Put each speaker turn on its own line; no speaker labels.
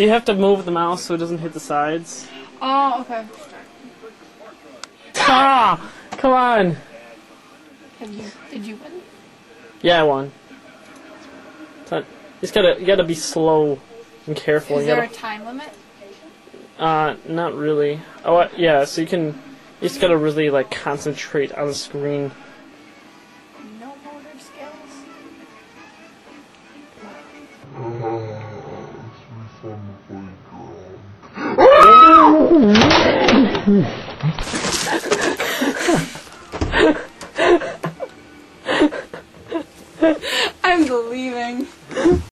you have to move the mouse so it doesn't hit the sides.
Oh, okay.
Ah! Come on!
Have you, did you win?
Yeah, I won. You just gotta, you gotta be slow and careful.
Is
You
there a
gotta,
time limit?
uh, not really. Oh, uh, yeah, so you can, you just gotta really, like, concentrate on the screen.
No motor skills?
from the playground. I'm believing.